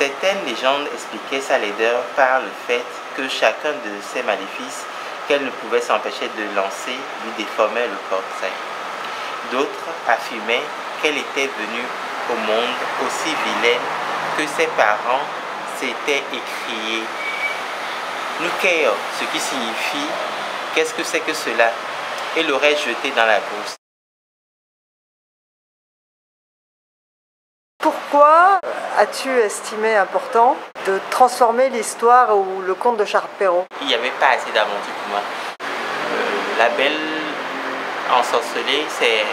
Certaines légendes expliquaient sa laideur par le fait que chacun de ses maléfices qu'elle ne pouvait s'empêcher de lancer lui déformait le portrait. D'autres affirmaient qu'elle était venue au monde aussi vilaine que ses parents s'étaient écriés. Nukeo, ce qui signifie qu'est-ce que c'est que cela? Et l'aurait jeté dans la brousse. Pourquoi as-tu estimé important de transformer l'histoire ou le conte de Charles Perrault? Il n'y avait pas assez d'aventure pour moi. Euh, la belle ensorcelée, c'est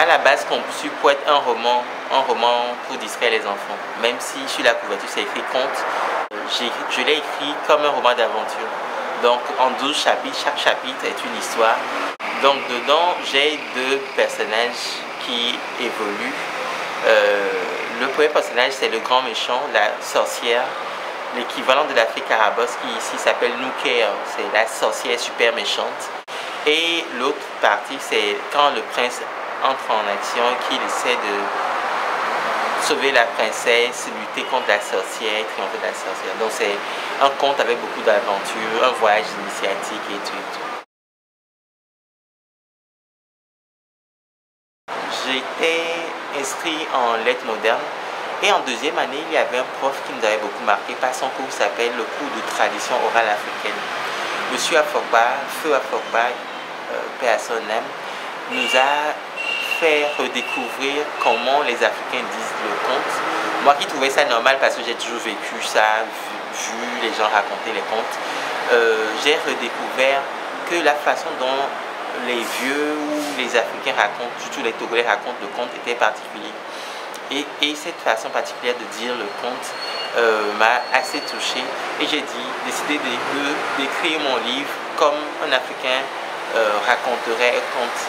à la base conçu pour être un roman, un roman pour distraire les enfants. Même si sur la couverture c'est écrit conte, je l'ai écrit comme un roman d'aventure. Donc en 12 chapitres, chaque chapitre est une histoire. Donc dedans, j'ai deux personnages qui évoluent euh, le premier personnage, c'est le grand méchant, la sorcière, l'équivalent de la fée Carabosse qui ici s'appelle Nuker, c'est la sorcière super méchante. Et l'autre partie, c'est quand le prince entre en action, qu'il essaie de sauver la princesse, lutter contre la sorcière, triompher de la sorcière. Donc c'est un conte avec beaucoup d'aventures, un voyage initiatique et tout. Et tout. J'étais inscrit en lettres modernes. Et en deuxième année, il y avait un prof qui nous avait beaucoup marqué par son cours qui s'appelle le cours de tradition orale africaine. Monsieur Afogba, Feu Afogba, euh, nous a fait redécouvrir comment les Africains disent le conte. Moi qui trouvais ça normal parce que j'ai toujours vécu ça, vu, les gens raconter les contes, euh, j'ai redécouvert que la façon dont les vieux ou les Africains racontent, surtout les Togolais racontent le conte était particulier. Et, et, cette façon particulière de dire le conte euh, m'a assez touché et j'ai décidé d'écrire mon livre comme un Africain euh, raconterait un conte